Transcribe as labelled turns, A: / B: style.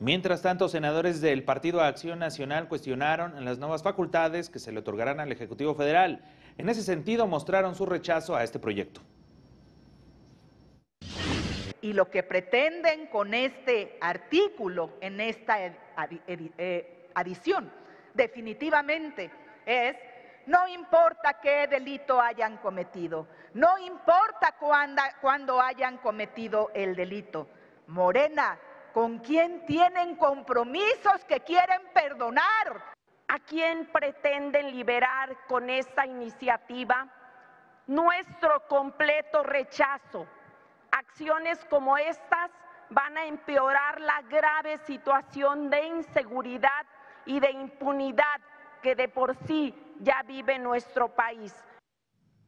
A: Mientras tanto, senadores del Partido Acción Nacional cuestionaron las nuevas facultades que se le otorgarán al Ejecutivo Federal. En ese sentido, mostraron su rechazo a este proyecto.
B: Y lo que pretenden con este artículo, en esta eh, adición, definitivamente es, no importa qué delito hayan cometido, no importa cuándo hayan cometido el delito. Morena, ¿con quién tienen compromisos que quieren perdonar?
C: ¿A quién pretenden liberar con esta iniciativa? Nuestro completo rechazo. Acciones como estas van a empeorar la grave situación de inseguridad y de impunidad que de por sí ya vive nuestro país.